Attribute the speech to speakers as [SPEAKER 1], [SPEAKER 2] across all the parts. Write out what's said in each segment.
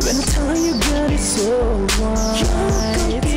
[SPEAKER 1] When I you, girl, it's
[SPEAKER 2] so right.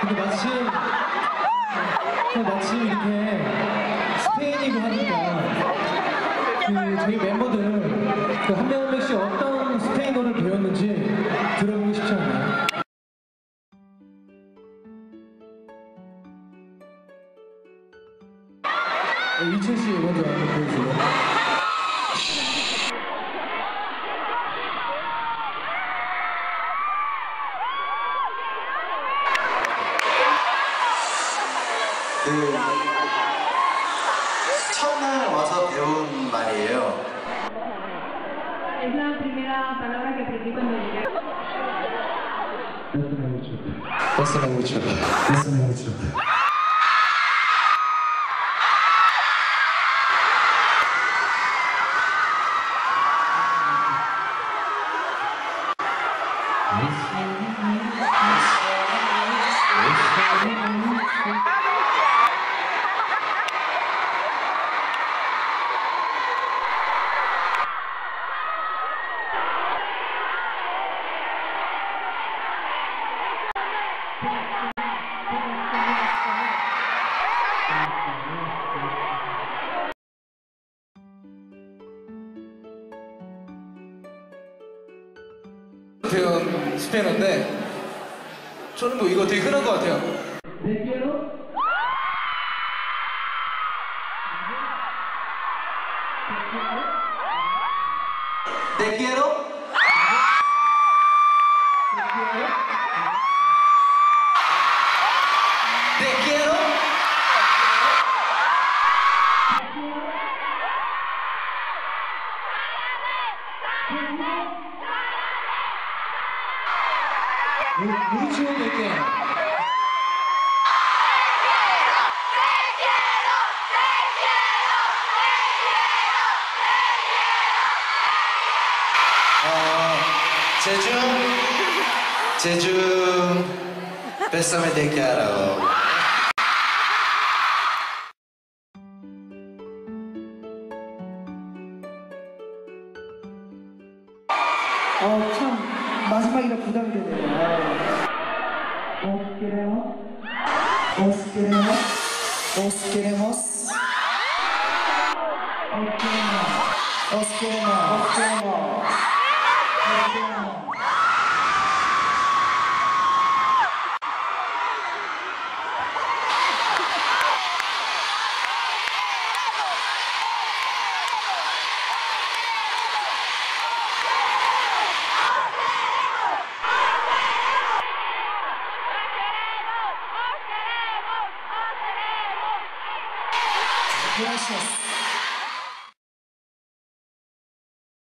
[SPEAKER 2] 근데 마침 근데 마침 이렇게 스페인이고 하니까 그 저희 멤버들 그 한명 한 명씩 어떤 스페인어를 배웠는지 들어보고 싶지 않나요? 네, 이철 씨 먼저 보여주세요.
[SPEAKER 3] 그 첫날 와서 배운 말이에요.
[SPEAKER 4] Cuando llegué.
[SPEAKER 2] Best language.
[SPEAKER 5] 배운 스페인어인데 저는 뭐 이거 되게 흔한 것 같아요.
[SPEAKER 3] Te quiero.
[SPEAKER 2] De qué?
[SPEAKER 3] 어, 제주. 제주. Quiero.
[SPEAKER 6] 어, Os queremos. Os queremos. Os queremos. Os queremos. Os queremos. precious.